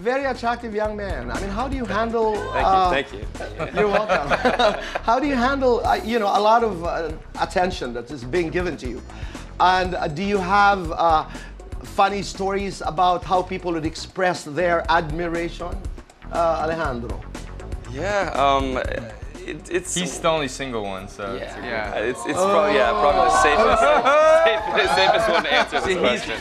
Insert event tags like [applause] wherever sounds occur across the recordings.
very attractive young man. I mean, how do you handle? Thank uh, you. Thank you. [laughs] You're welcome. [laughs] how do you handle, uh, you know, a lot of uh, attention that is being given to you? And uh, do you have uh, funny stories about how people would express their admiration, uh, Alejandro? Yeah. Um, it, it's He's the only single one, so yeah. it's Yeah. It's it's probably yeah probably the safest [laughs] safest, safest one to answer this question.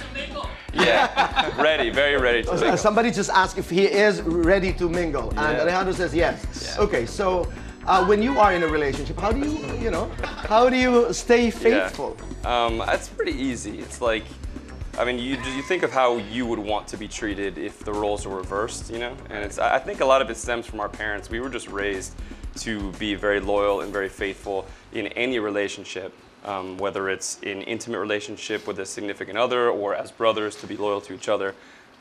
[laughs] Yeah. Ready. Very ready to Uh, mingle. somebody just asked if he is ready to mingle, and Yeah. Alejandro says yes. Okay, so uh, when you are in a relationship, how do you, you know, how do you stay faithful? Um, that's pretty easy. It's like, I mean, you you think of how you would want to be treated if the roles were reversed, you know. And it's I I think a lot of it stems from our parents. We were just raised to be very loyal and very faithful in any relationship, um, whether it's in intimate relationship with a significant other or as brothers to be loyal to each other.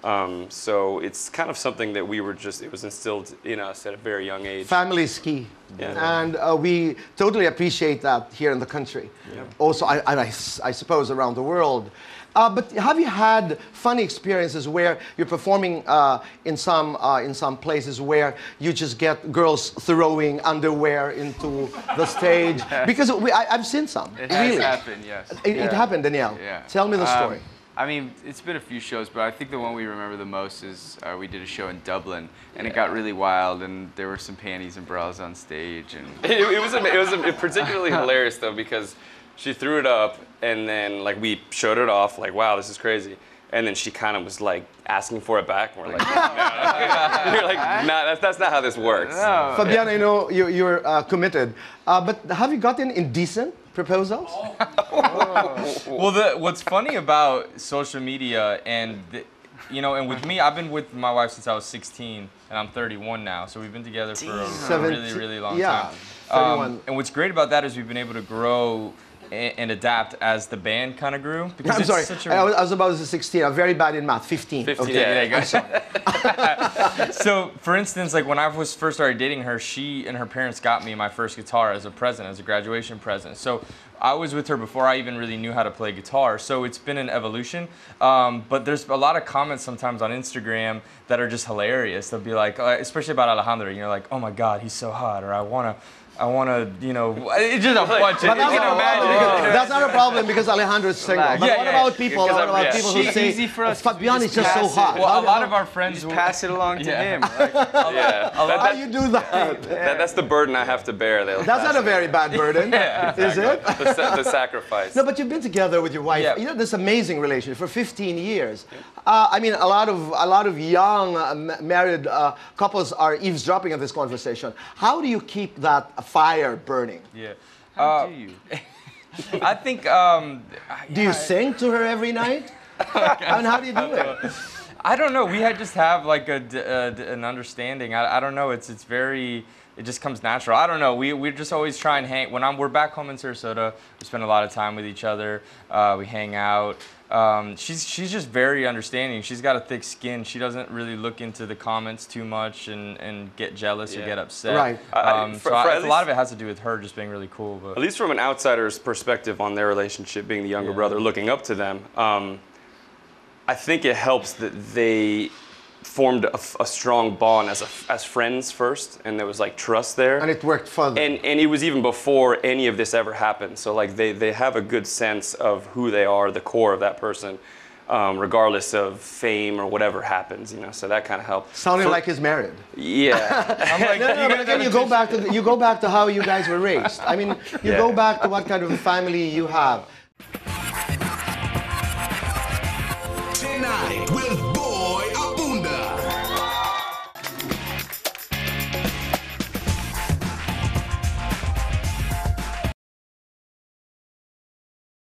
Um, so it's kind of something that we were just it was instilled in us at a very young age. Family is key. Yeah. And uh, we totally appreciate that here in the country. Also, I, and I, I suppose around the world. Uh, but have you had funny experiences where you're performing uh, in some uh, in some places where you just get girls throwing underwear into the stage? [laughs] Because we, I, I've seen some. It has really, happened, yes. It, it happened, Daniel. Yeah. Tell me the Um, story. I mean, it's been a few shows, but I think the one we remember the most is uh, we did a show in Dublin, and it got really wild, and there were some panties and bras on stage, and [laughs] it, it was ama- it was ama- particularly [laughs] hilarious though because she threw it up and then like we showed it off like wow this is crazy and then she kind of was like asking for it back and we're like [laughs] no. [laughs] you're like nah that's, that's not how this works no, Fabian, I know you, you're uh, committed, uh, but have you gotten indecent proposals? [laughs] Well, the, what's funny about social media and the, you know, and with me, I've been with my wife since I was 16, and I'm 31 now. So we've been together for a really, really long yeah, time. 31. and what's great about that is we've been able to grow and, and adapt as the band kind of grew. [laughs] Because I'm sorry. Such a, I was, I was about to say 16. I'm very bad in math. 15. 15, Okay. yeah, there you go. so, for instance, like when I was first started dating her, she and her parents got me my first guitar as a present, as a graduation present. So, I was with her before I even really knew how to play guitar. So it's been an evolution. Um, but there's a lot of comments sometimes on Instagram that are just hilarious. They'll be like, uh, especially about Alejandro, you know, like, oh my God, he's so hot, or I wanna. I want to, you know, it's just a bunch of. But that's, you not, can imagine. that's not a problem because Alejandro is single. Relax. But Yeah, what yeah, about people? What about yeah. people who It's say easy for us 'cause Fabian just is just so pass it. hot? Well, a lot of our friends just will- pass it along to Yeah. him. [laughs] Like, yeah How that, do you do that? [laughs] that, that's the burden I have to bear They'll That's not a very bad burden, [laughs] is it? the, the sacrifice No, but you've been together with your wife. Yeah. You know this amazing relationship for 15 years. Uh, I mean, a lot of a lot of young uh, married uh, couples are eavesdropping at this conversation. How do you keep that fire burning? Yeah. how do you? [laughs] I think. Um, Do you sing to her every night? [laughs] and how do you do it? I don't know. We had just have like a, d- a d- an understanding. I, I don't know. It's it's very. It just comes natural. I don't know. We we just always try and hang. When I'm we're back home in Sarasota, we spend a lot of time with each other. Uh, we hang out. Um, she's she's just very understanding. She's got a thick skin. She doesn't really look into the comments too much and, and get jealous or get upset. Right. I- I- Um, for- so I- for at a lot of it has to do with her just being really cool. But at least from an outsider's perspective on their relationship, being the younger Yeah. brother, looking up to them, um, I think it helps that they formed a strong bond as, a, as friends first, and there was like trust there. And it worked further. and, and it was even before any of this ever happened. So like they, they have a good sense of who they are, the core of that person, um, regardless of fame or whatever happens. You know, so that kind of helped. Sounding like he's married. yeah. [laughs] I'm like, No, no, but again, you go back to the, you go back to how you guys were raised. I mean, you Yeah. go back to what kind of family you have night with